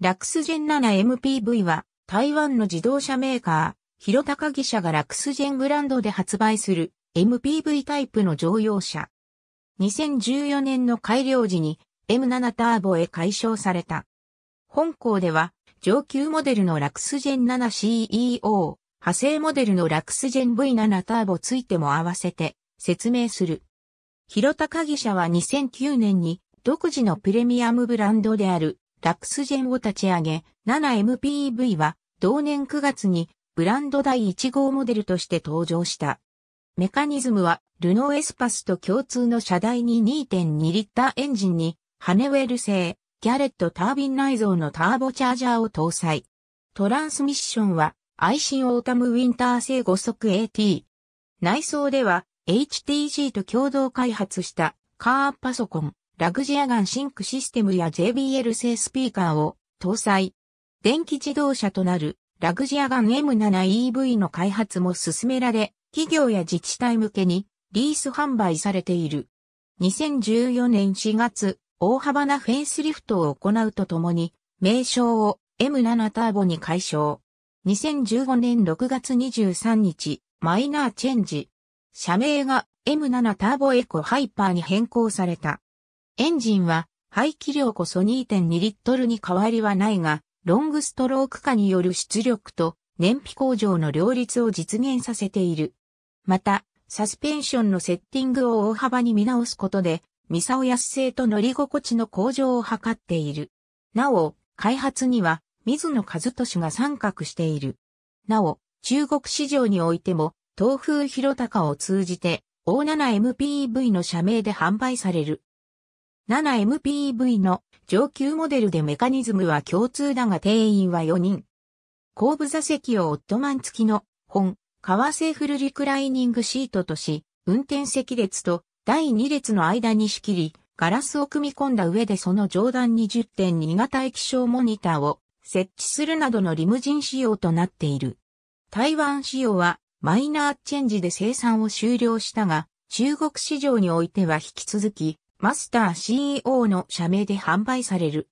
ラクスジェン 7MPV は台湾の自動車メーカー、広高技社がラクスジェンブランドで発売する MPV タイプの乗用車。2014年の改良時に M7 ターボへ改称された。本校では上級モデルのラクスジェン 7CEO、派生モデルのラクスジェン V7 ターボついても合わせて説明する。広高技社は2009年に独自のプレミアムブランドであるラクスジェンを立ち上げ、7MPV は同年9月にブランド第1号モデルとして登場した。メカニズムはルノーエスパスと共通の車台に2.2リッターエンジンにハネウェル製ギャレットタービン内蔵のターボチャージャーを搭載。トランスミッションはアイシンオータムウィンター製5速 AT。内装では HTG と共同開発したカーパソコン、ラグジアガンシンクシステムや JBL 製スピーカーを搭載。電気自動車となるラグジアガン M7EV の開発も進められ、企業や自治体向けにリース販売されている。2014年4月、大幅なフェイスリフトを行うとともに、名称を M7 ターボに改称。2015年6月23日、マイナーチェンジ。社名が M7 ターボエコハイパーに変更された。エンジンは排気量こそ2.2リットルに変わりはないが、ロングストローク化による出力と燃費向上の両立を実現させている。また、サスペンションのセッティングを大幅に見直すことで、ミサオ安性と乗り心地の向上を図っている。なお、開発には、水野和俊が参画している。なお、中国市場においても、東風広高を通じて、O7MPV の社名で販売される。7MPV の上級モデルでメカニズムは共通だが定員は4人。後部座席をオットマン付きの本、革製フルリクライニングシートとし、運転席列と第2列の間に仕切り、ガラスを組み込んだ上でその上段に10.2型液晶モニターを設置するなどのリムジン仕様となっている。台湾仕様はマイナーチェンジで生産を終了したが、中国市場においては引き続きマスター CEO の社名で販売される。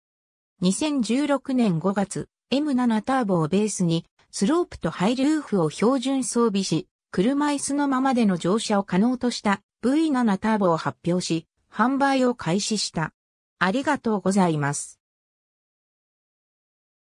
2016年5月、M7 ターボをベースに、スロープとハイルーフを標準装備し、車椅子のままでの乗車を可能とした V7 ターボを発表し、販売を開始した。ありがとうございます。